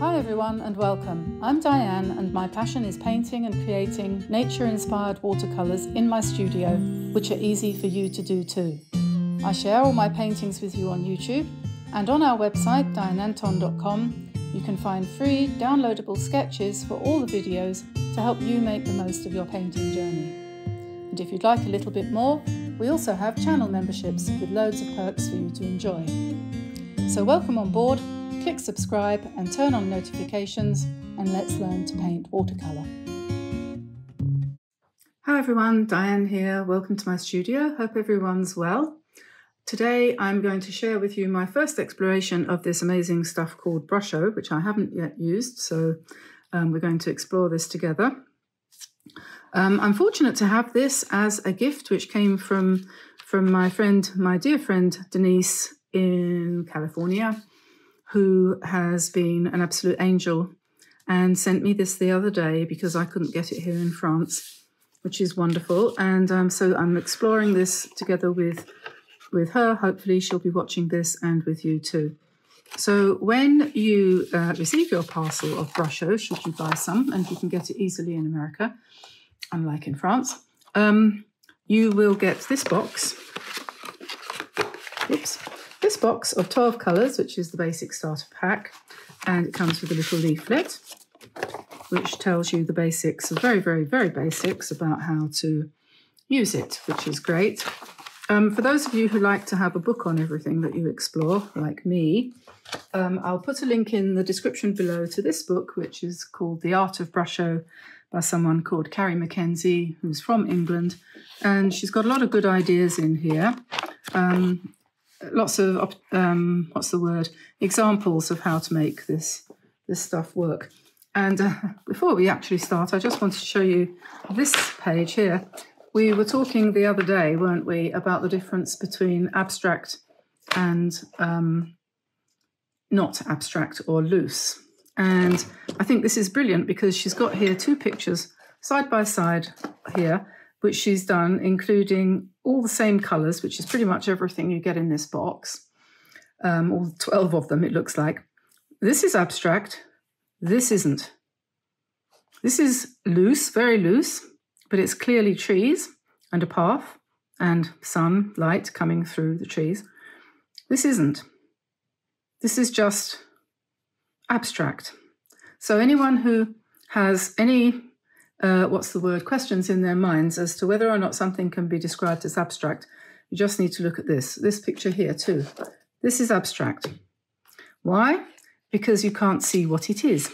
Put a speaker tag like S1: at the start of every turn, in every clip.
S1: Hi everyone and welcome. I'm Diane and my passion is painting and creating nature inspired watercolours in my studio, which are easy for you to do too. I share all my paintings with you on YouTube and on our website dianeantone.com you can find free downloadable sketches for all the videos to help you make the most of your painting journey. And if you'd like a little bit more, we also have channel memberships with loads of perks for you to enjoy. So welcome on board Click subscribe and turn on notifications, and let's learn to paint watercolour. Hi everyone, Diane here. Welcome to my studio. Hope everyone's well. Today I'm going to share with you my first exploration of this amazing stuff called Brusho, which I haven't yet used, so um, we're going to explore this together. Um, I'm fortunate to have this as a gift which came from, from my friend, my dear friend Denise in California who has been an absolute angel and sent me this the other day because I couldn't get it here in France, which is wonderful. And um, so I'm exploring this together with with her. Hopefully, she'll be watching this and with you too. So when you uh, receive your parcel of Brusho, should you buy some, and you can get it easily in America, unlike in France, um, you will get this box. Oops this box of 12 colours, which is the basic starter pack, and it comes with a little leaflet which tells you the basics, very, very, very basics about how to use it, which is great. Um, for those of you who like to have a book on everything that you explore, like me, um, I'll put a link in the description below to this book, which is called The Art of Brusho by someone called Carrie McKenzie, who's from England. And she's got a lot of good ideas in here. Um, lots of um, what's the word examples of how to make this this stuff work. And uh, before we actually start, I just want to show you this page here. We were talking the other day, weren't we, about the difference between abstract and um, not abstract or loose. And I think this is brilliant because she's got here two pictures side by side here which she's done, including all the same colours, which is pretty much everything you get in this box. Um, all 12 of them, it looks like. This is abstract. This isn't. This is loose, very loose, but it's clearly trees and a path and sun, light coming through the trees. This isn't. This is just abstract. So anyone who has any uh, what's the word, questions in their minds as to whether or not something can be described as abstract, you just need to look at this. This picture here, too. This is abstract. Why? Because you can't see what it is.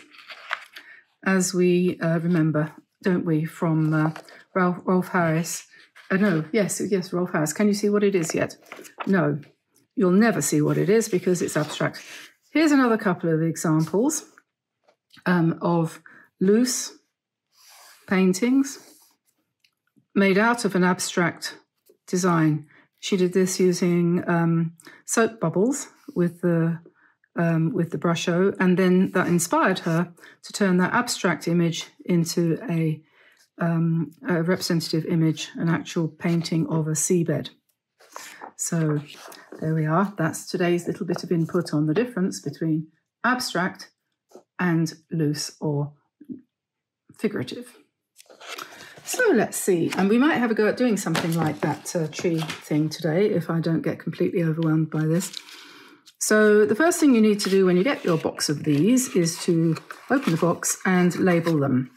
S1: As we uh, remember, don't we, from uh, Ralph, Rolf Harris? Uh, no, yes, yes, Rolf Harris. Can you see what it is yet? No, you'll never see what it is because it's abstract. Here's another couple of examples um, of loose paintings made out of an abstract design. She did this using um, soap bubbles with the um, with the Brusho, and then that inspired her to turn that abstract image into a, um, a representative image, an actual painting of a seabed. So there we are. That's today's little bit of input on the difference between abstract and loose or figurative. So let's see. And we might have a go at doing something like that uh, tree thing today if I don't get completely overwhelmed by this. So the first thing you need to do when you get your box of these is to open the box and label them.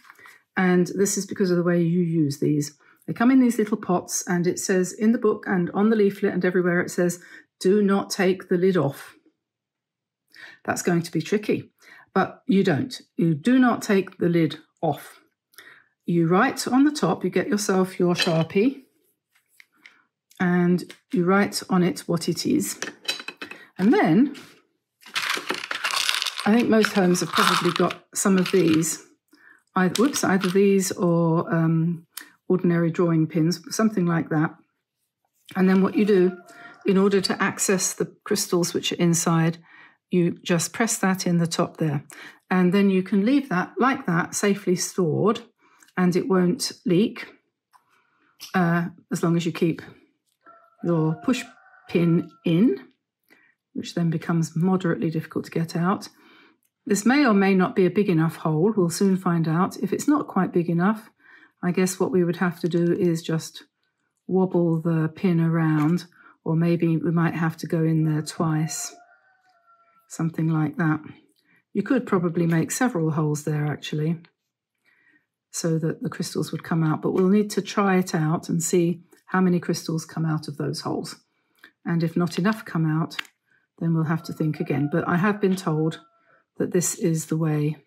S1: And this is because of the way you use these. They come in these little pots and it says in the book and on the leaflet and everywhere it says, do not take the lid off. That's going to be tricky, but you don't. You do not take the lid off you write on the top, you get yourself your Sharpie and you write on it what it is. And then I think most homes have probably got some of these, either, whoops, either these or um, ordinary drawing pins, something like that. And then what you do, in order to access the crystals which are inside, you just press that in the top there. And then you can leave that like that, safely stored and it won't leak uh, as long as you keep your push pin in, which then becomes moderately difficult to get out. this may or may not be a big enough hole. We'll soon find out. If it's not quite big enough, I guess what we would have to do is just wobble the pin around, or maybe we might have to go in there twice, something like that. You could probably make several holes there actually, so that the crystals would come out, but we'll need to try it out and see how many crystals come out of those holes. And if not enough come out, then we'll have to think again. But I have been told that this is the way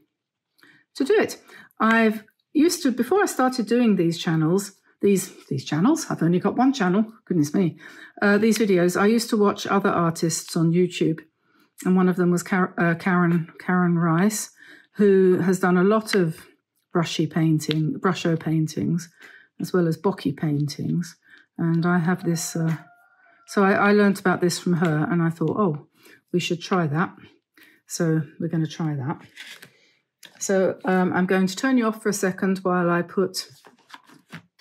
S1: to do it. I've used to, before I started doing these channels, these these channels, I've only got one channel, goodness me, uh, these videos, I used to watch other artists on YouTube. And one of them was Car uh, Karen, Karen Rice, who has done a lot of brushy painting, brusho paintings, as well as bokeh paintings. And I have this, uh, so I, I learned about this from her and I thought, oh, we should try that. So we're going to try that. So um, I'm going to turn you off for a second while I put,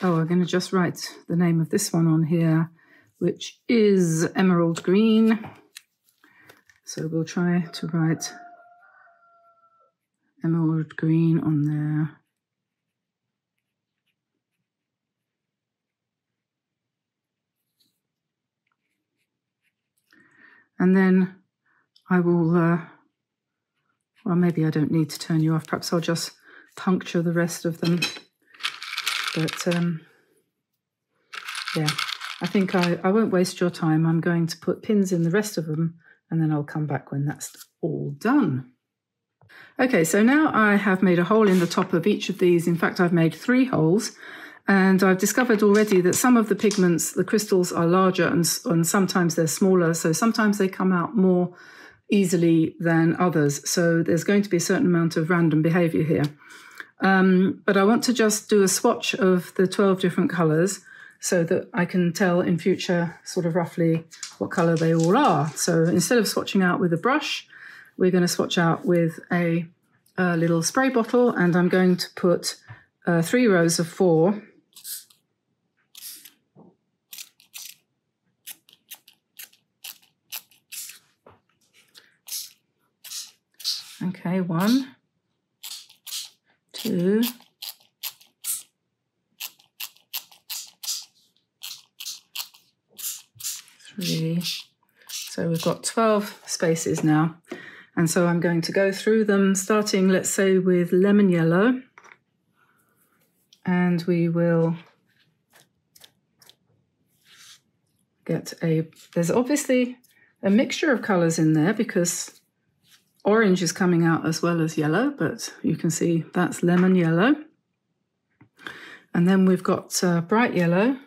S1: oh, I'm going to just write the name of this one on here, which is Emerald Green. So we'll try to write Emerald Green on there. And then I will, uh, well, maybe I don't need to turn you off. Perhaps I'll just puncture the rest of them. But um, yeah, I think I, I won't waste your time. I'm going to put pins in the rest of them and then I'll come back when that's all done. Okay, so now I have made a hole in the top of each of these. In fact, I've made three holes and I've discovered already that some of the pigments, the crystals are larger and, and sometimes they're smaller. So sometimes they come out more easily than others. So there's going to be a certain amount of random behavior here. Um, but I want to just do a swatch of the 12 different colors so that I can tell in future sort of roughly what color they all are. So instead of swatching out with a brush, we're going to swatch out with a, a little spray bottle and I'm going to put uh, three rows of four Okay, one, two, three. So we've got 12 spaces now. And so I'm going to go through them, starting, let's say, with lemon yellow. And we will get a, there's obviously a mixture of colours in there because Orange is coming out as well as yellow, but you can see that's lemon yellow. And then we've got uh, bright yellow.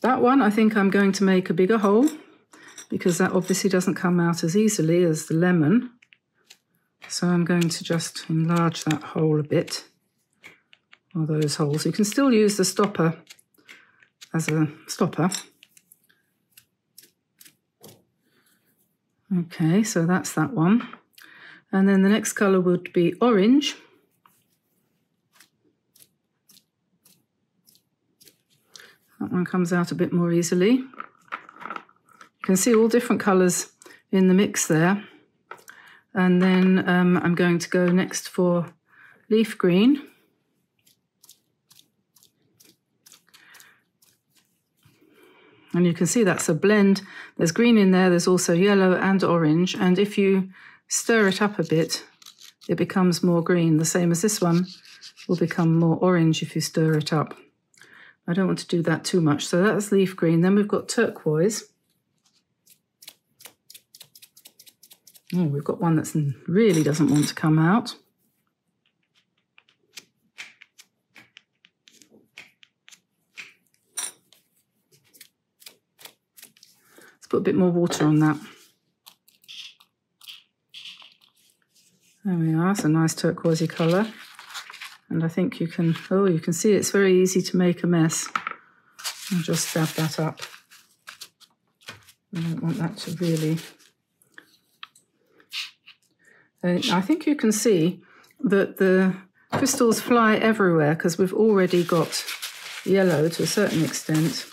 S1: That one, I think I'm going to make a bigger hole because that obviously doesn't come out as easily as the lemon. So I'm going to just enlarge that hole a bit, or those holes. You can still use the stopper as a stopper. Okay, so that's that one. And then the next colour would be orange. That one comes out a bit more easily. You can see all different colours in the mix there. And then um, I'm going to go next for leaf green. And you can see that's a blend. There's green in there, there's also yellow and orange. And if you stir it up a bit, it becomes more green. The same as this one will become more orange if you stir it up. I don't want to do that too much. So that's leaf green. Then we've got turquoise. Oh, we've got one that really doesn't want to come out. Put a bit more water on that. There we are, it's a nice turquoisey colour. And I think you can, oh, you can see it's very easy to make a mess. I'll just dab that up. I don't want that to really... Uh, I think you can see that the crystals fly everywhere because we've already got yellow to a certain extent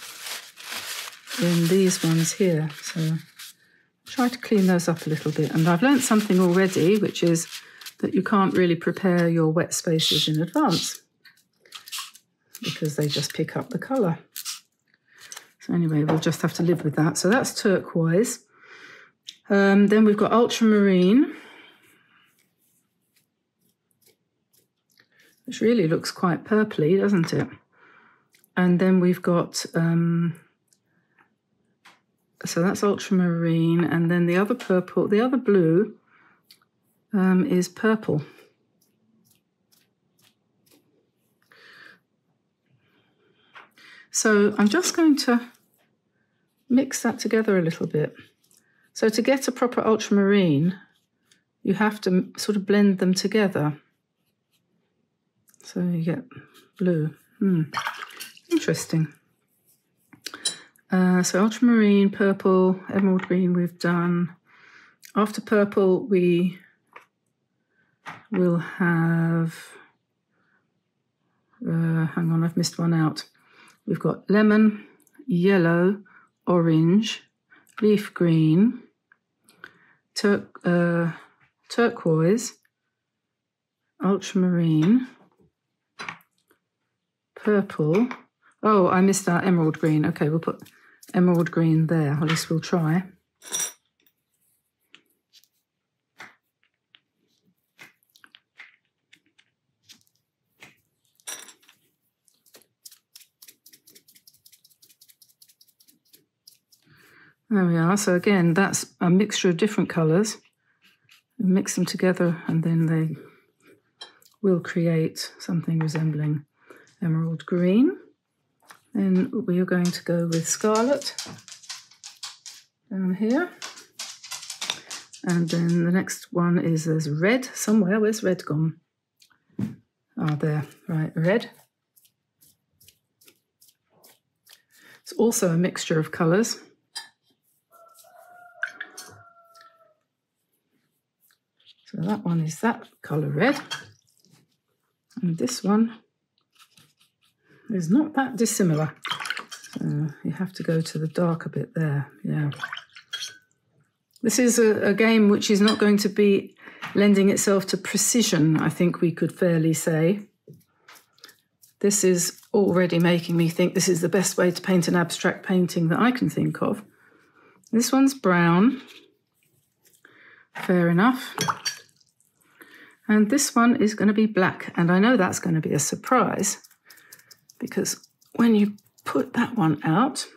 S1: in these ones here. So try to clean those up a little bit. And I've learned something already, which is that you can't really prepare your wet spaces in advance because they just pick up the colour. So anyway, we'll just have to live with that. So that's turquoise. Um, then we've got ultramarine, which really looks quite purpley, doesn't it? And then we've got, um, so that's ultramarine, and then the other purple, the other blue um, is purple. So I'm just going to mix that together a little bit. So to get a proper ultramarine, you have to sort of blend them together. So you get blue. Hmm. Interesting. Uh, so ultramarine, purple, emerald green we've done. After purple, we will have, uh, hang on, I've missed one out. We've got lemon, yellow, orange, leaf green, tur uh, turquoise, ultramarine, purple. Oh, I missed that emerald green. Okay, we'll put emerald green there. Least we'll try. There we are. So again, that's a mixture of different colours. Mix them together and then they will create something resembling emerald green. Then we are going to go with scarlet down here. And then the next one is there's red somewhere. Where's red gone? Ah, there. Right, red. It's also a mixture of colours. So that one is that colour red. And this one is not that dissimilar. So you have to go to the darker bit there. Yeah. This is a, a game which is not going to be lending itself to precision, I think we could fairly say. This is already making me think this is the best way to paint an abstract painting that I can think of. This one's brown. Fair enough. And this one is going to be black. And I know that's going to be a surprise because when you put that one out,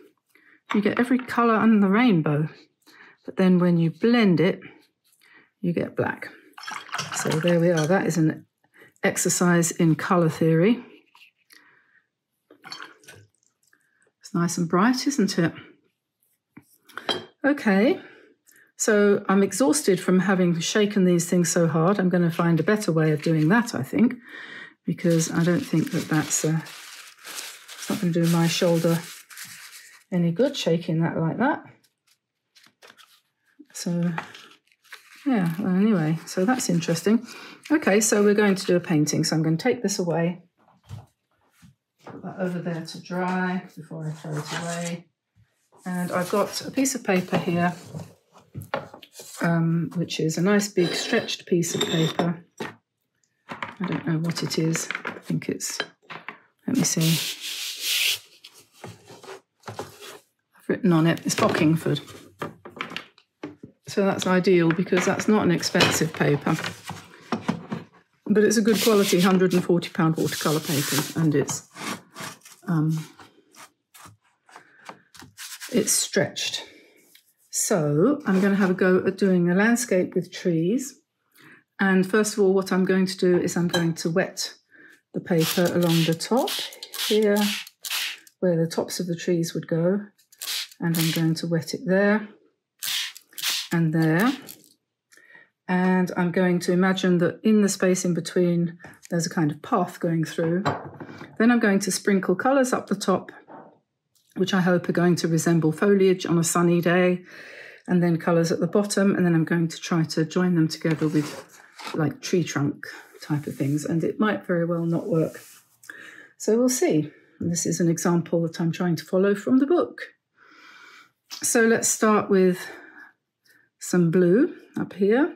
S1: you get every colour under the rainbow. But then when you blend it, you get black. So there we are. That is an exercise in colour theory. It's nice and bright, isn't it? Okay. So I'm exhausted from having shaken these things so hard. I'm going to find a better way of doing that, I think, because I don't think that that's uh, not going to do my shoulder any good shaking that like that. So yeah, well, anyway, so that's interesting. Okay, so we're going to do a painting. So I'm going to take this away, put that over there to dry before I throw it away. And I've got a piece of paper here um, which is a nice big stretched piece of paper. I don't know what it is. I think it's, let me see. I've written on it, it's Bockingford. So that's ideal because that's not an expensive paper. But it's a good quality £140 watercolour paper and it's um, it's stretched. So I'm going to have a go at doing a landscape with trees. And first of all, what I'm going to do is I'm going to wet the paper along the top here, where the tops of the trees would go. And I'm going to wet it there and there. And I'm going to imagine that in the space in between, there's a kind of path going through. Then I'm going to sprinkle colours up the top which I hope are going to resemble foliage on a sunny day, and then colours at the bottom. And then I'm going to try to join them together with like tree trunk type of things, and it might very well not work. So we'll see. And this is an example that I'm trying to follow from the book. So let's start with some blue up here.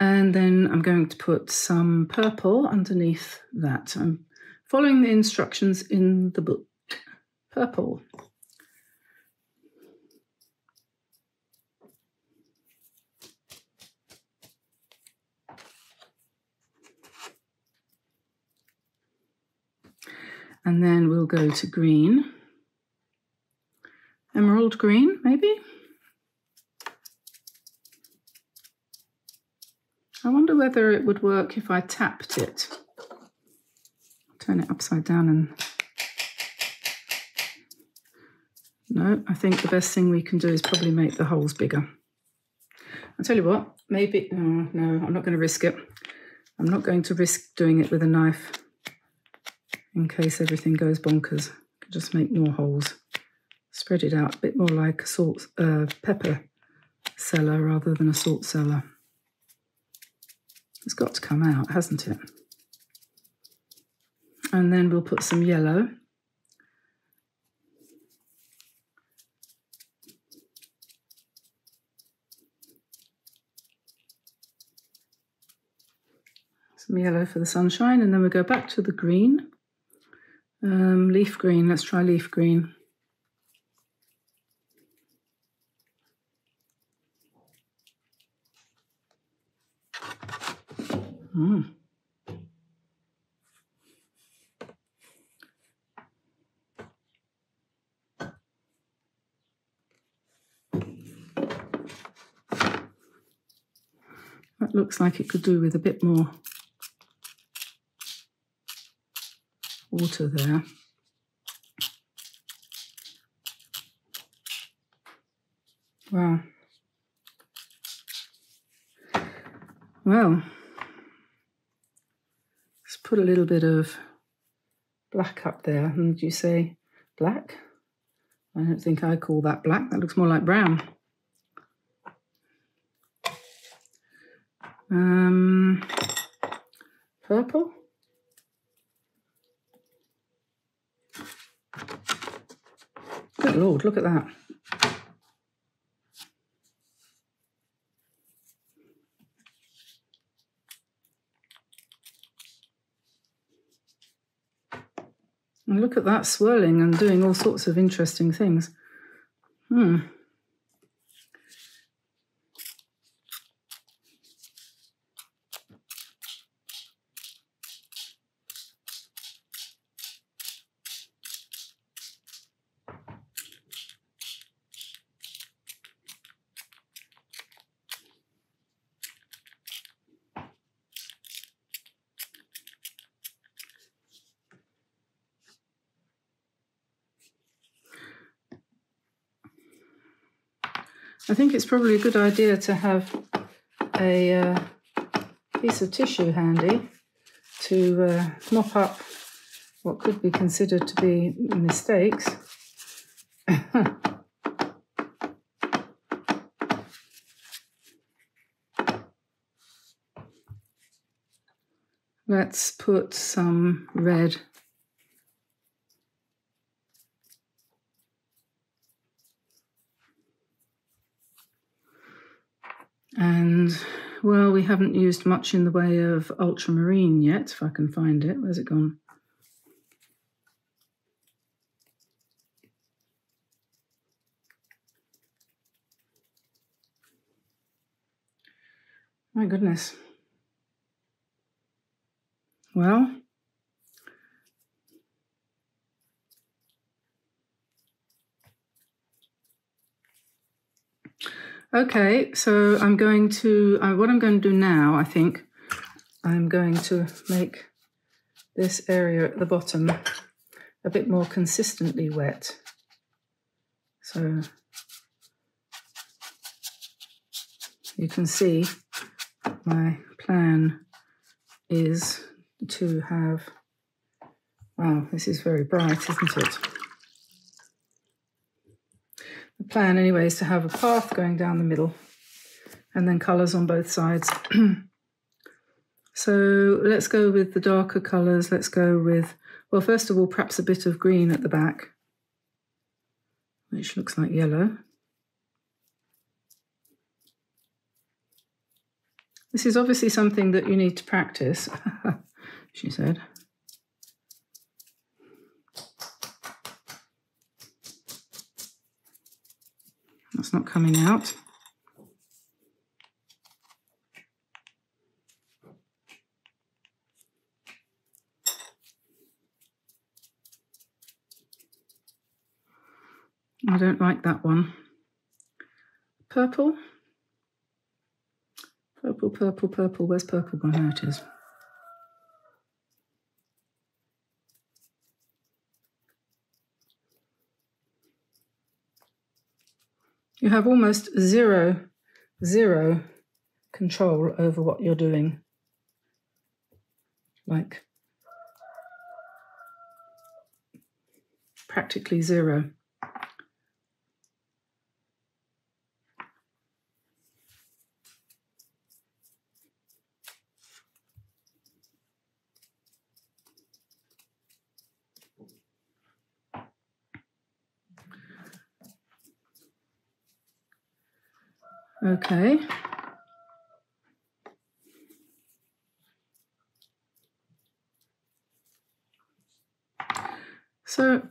S1: And then I'm going to put some purple underneath that. I'm following the instructions in the book. Purple. And then we'll go to green. Emerald green, maybe? I wonder whether it would work if I tapped it. Turn it upside down and... No, I think the best thing we can do is probably make the holes bigger. I'll tell you what, maybe... Oh, no, I'm not going to risk it. I'm not going to risk doing it with a knife in case everything goes bonkers. Just make more holes. Spread it out a bit more like a salt uh, pepper cellar rather than a salt cellar. It's got to come out, hasn't it? And then we'll put some yellow. Some yellow for the sunshine, and then we go back to the green. Um, leaf green, let's try leaf green. Mm. That looks like it could do with a bit more water there. Wow. Well, put a little bit of black up there. And you say black? I don't think I call that black. That looks more like brown. Um, purple? Good Lord, look at that. And look at that swirling and doing all sorts of interesting things. Hmm. I think it's probably a good idea to have a uh, piece of tissue handy to uh, mop up what could be considered to be mistakes. Let's put some red And well, we haven't used much in the way of ultramarine yet, if I can find it. Where's it gone? My goodness. Well, Okay, so I'm going to, uh, what I'm going to do now, I think, I'm going to make this area at the bottom a bit more consistently wet. So you can see my plan is to have, wow, this is very bright, isn't it? plan anyway is to have a path going down the middle and then colors on both sides. so let's go with the darker colors. Let's go with, well, first of all, perhaps a bit of green at the back, which looks like yellow. This is obviously something that you need to practice, she said. That's not coming out. I don't like that one. Purple. Purple, purple, purple. Where's purple gone? There it is. You have almost zero, zero control over what you're doing. Like practically zero. Okay. So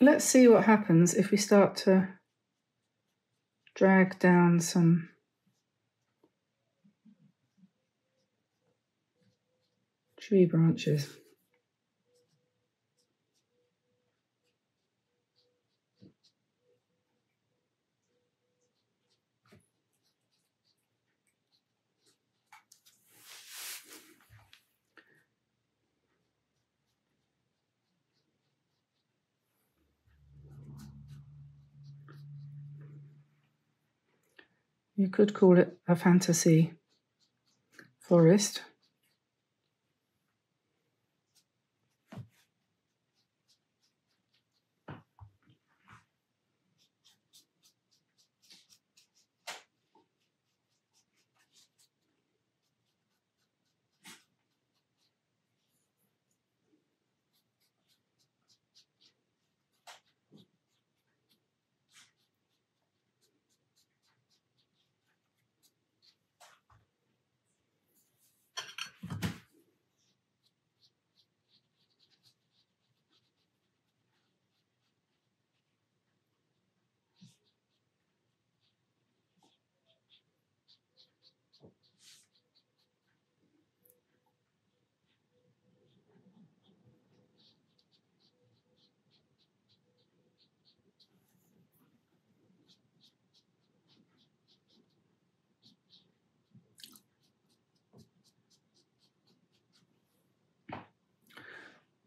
S1: let's see what happens if we start to drag down some tree branches. You could call it a fantasy forest.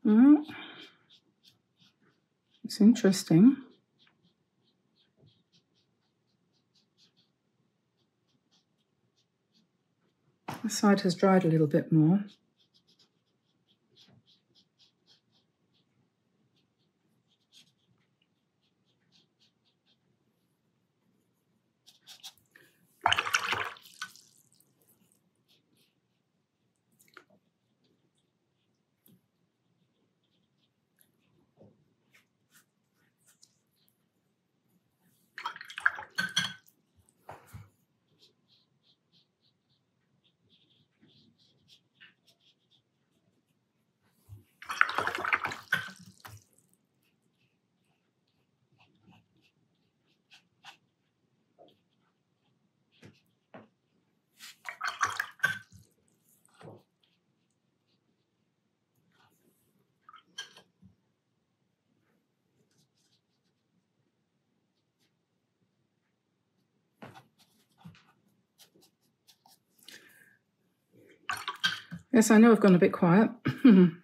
S1: Well, it's interesting. The side has dried a little bit more. Yes, I know I've gone a bit quiet.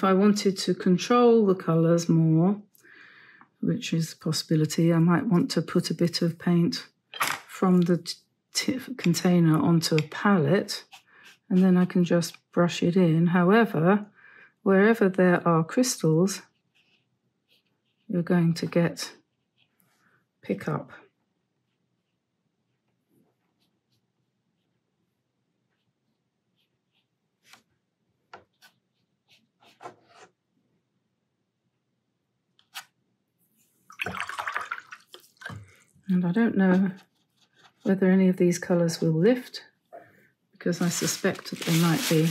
S1: if I wanted to control the colours more, which is a possibility, I might want to put a bit of paint from the container onto a palette and then I can just brush it in. However, wherever there are crystals, you're going to get pickup. And I don't know whether any of these colours will lift because I suspect that they might be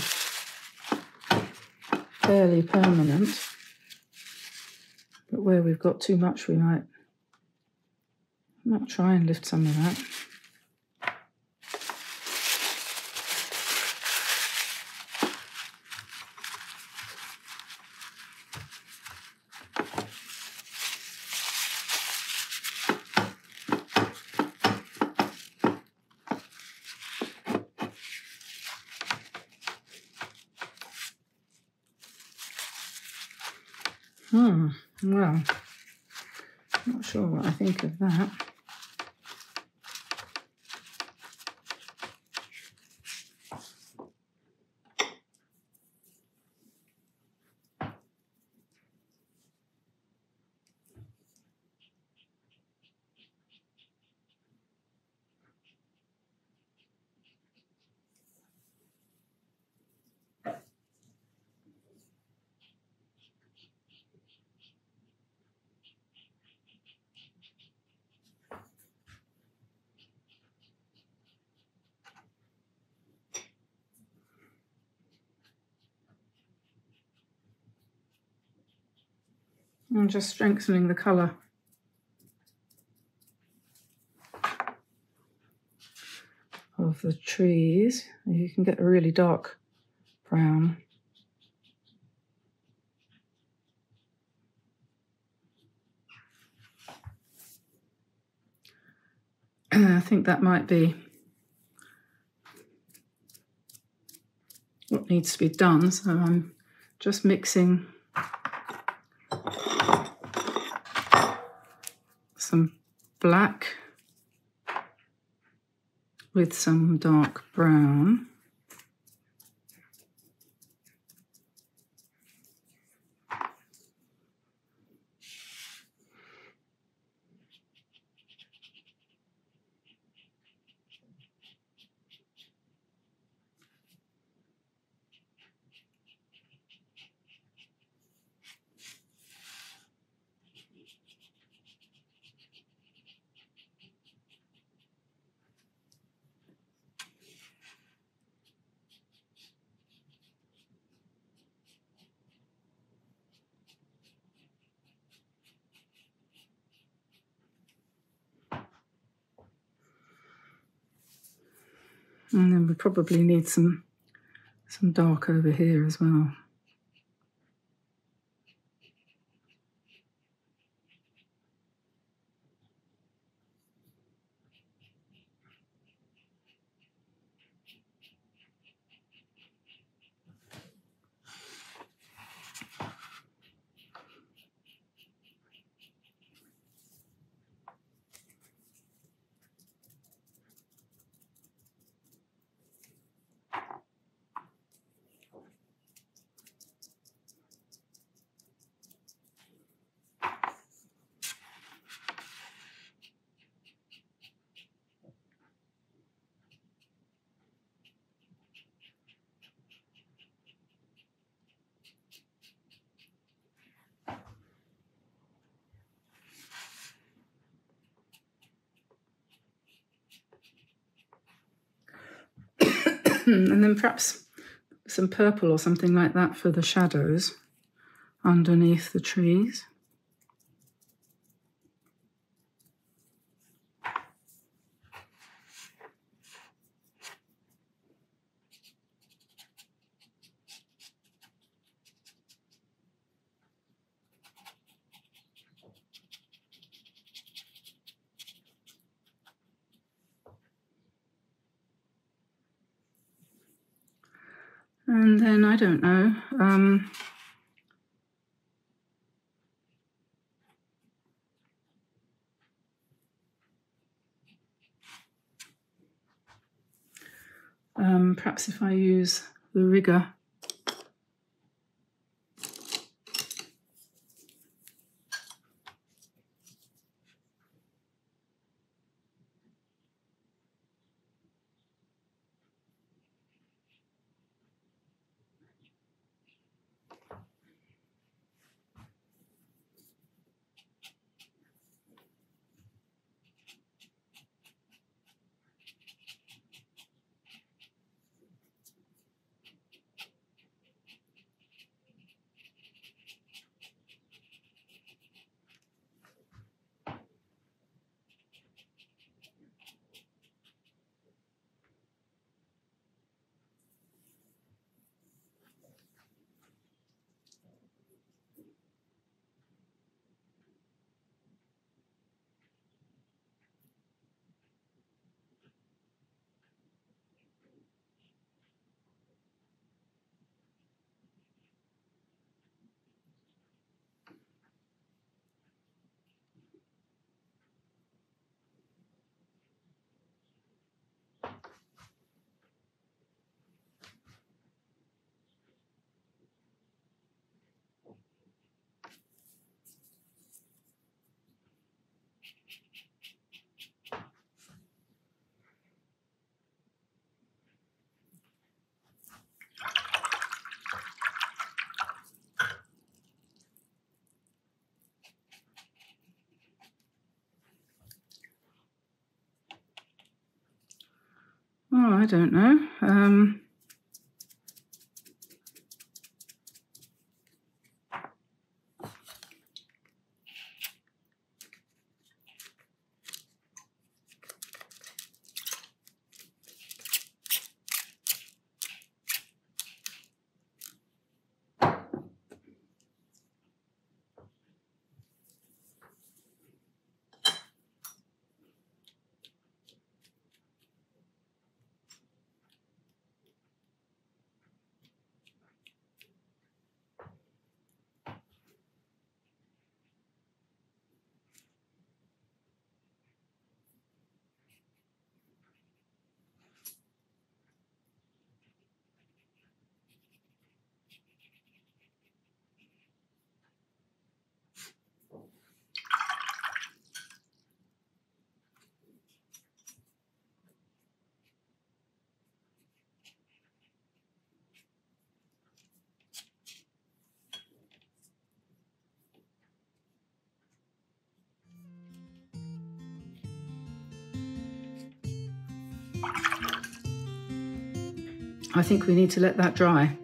S1: fairly permanent. But where we've got too much, we might not try and lift some of that. Hmm, well, not sure what I think of that. I'm just strengthening the colour. of the trees. You can get a really dark brown. I think that might be what needs to be done. So I'm just mixing some black with some dark brown. And then we probably need some some dark over here as well. and then perhaps some purple or something like that for the shadows underneath the trees. And then I don't know. Um, um, perhaps if I use the rigger I don't know. Um, I think we need to let that dry.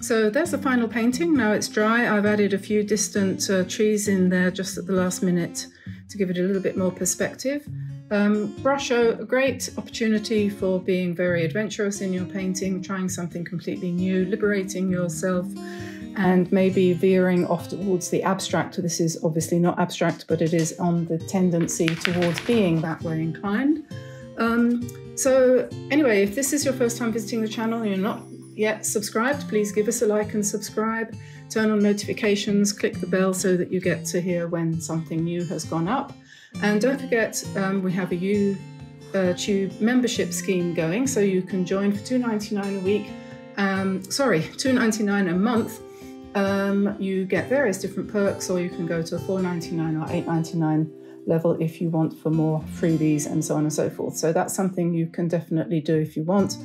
S1: So there's the final painting. Now it's dry. I've added a few distant uh, trees in there just at the last minute to give it a little bit more perspective. Um, Brusho, a great opportunity for being very adventurous in your painting, trying something completely new, liberating yourself, and maybe veering off towards the abstract. This is obviously not abstract, but it is on the tendency towards being that way inclined. Um, so, anyway, if this is your first time visiting the channel and you're not yet subscribed, please give us a like and subscribe. Turn on notifications, click the bell so that you get to hear when something new has gone up. And don't forget, um, we have a YouTube membership scheme going, so you can join for $2.99 a week. Um, sorry, $2.99 a month. Um, you get various different perks, or you can go to a $4.99 or $8.99 level if you want for more freebies and so on and so forth. So that's something you can definitely do if you want.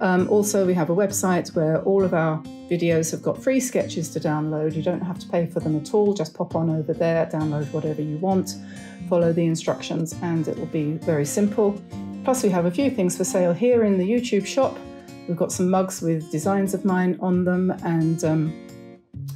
S1: Um, also, we have a website where all of our videos have got free sketches to download. You don't have to pay for them at all, just pop on over there, download whatever you want, follow the instructions, and it will be very simple. Plus, we have a few things for sale here in the YouTube shop. We've got some mugs with designs of mine on them, and um,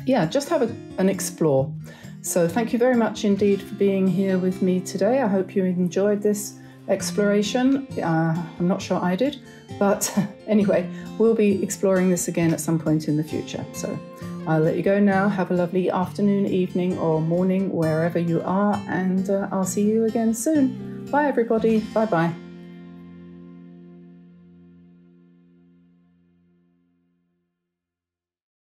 S1: yeah, just have a, an explore. So, thank you very much indeed for being here with me today. I hope you enjoyed this exploration. Uh, I'm not sure I did, but anyway, we'll be exploring this again at some point in the future. So, I'll let you go now. Have a lovely afternoon, evening, or morning, wherever you are, and uh, I'll see you again soon. Bye, everybody. Bye bye.